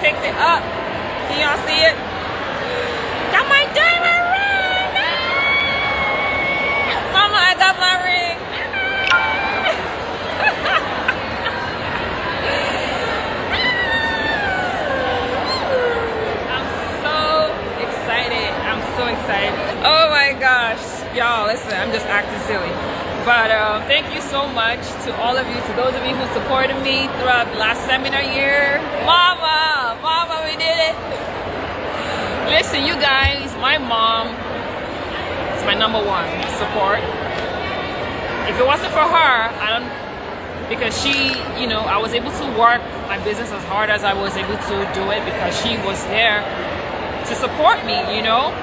picked it up. Can y'all see it? Got my diamond ring! Mama, I got my ring! I'm so excited. I'm so excited. Oh my gosh. Y'all, listen, I'm just acting silly. But um, thank you so much to all of you, to those of you who supported me throughout the last seminar year. Mama, we did it. Listen, you guys, my mom is my number one support. If it wasn't for her, I don't, because she, you know, I was able to work my business as hard as I was able to do it because she was there to support me, you know,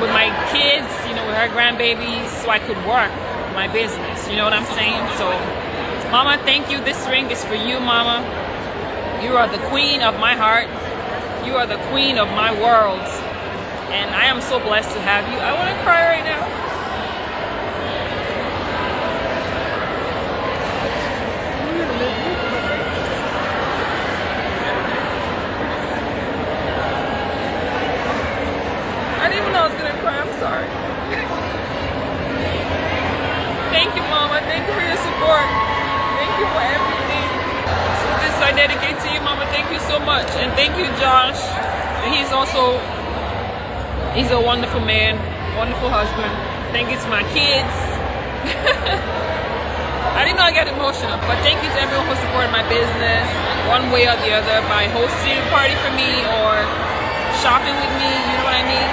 with my kids, you know, with her grandbabies, so I could work my business. You know what I'm saying? So, Mama, thank you. This ring is for you, Mama. You are the queen of my heart. You are the queen of my world. And I am so blessed to have you. I want to cry right now. I didn't even know I was going to cry. I'm sorry. Thank you, Mama. Thank you for your support. Thank you for everything. This I dedicate to you, Mama. Thank you so much. And thank you, Josh. He's also, he's a wonderful man, wonderful husband. Thank you to my kids. I didn't know I get emotional, but thank you to everyone who supported my business one way or the other by hosting a party for me or shopping with me, you know what I mean?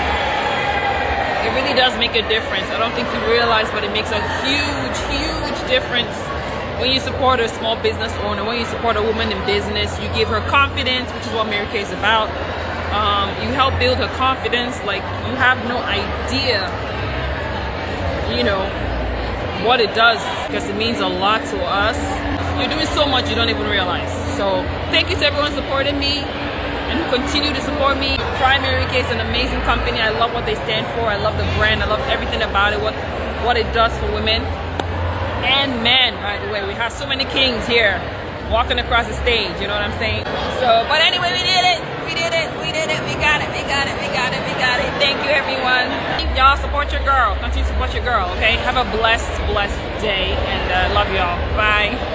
It really does make a difference. I don't think you realize, but it makes a huge, huge difference when you support a small business owner, when you support a woman in business, you give her confidence, which is what Mary Kay is about. Um, you help build her confidence. Like you have no idea, you know, what it does because it means a lot to us. You're doing so much you don't even realize. So thank you to everyone supporting me and who continue to support me. Primary Kay is an amazing company. I love what they stand for. I love the brand. I love everything about it. What what it does for women and men. By the way, we have so many kings here walking across the stage. You know what I'm saying? So, but anyway. We did it. Thank you, everyone. Y'all support your girl. Continue to support your girl. Okay. Have a blessed, blessed day, and uh, love y'all. Bye.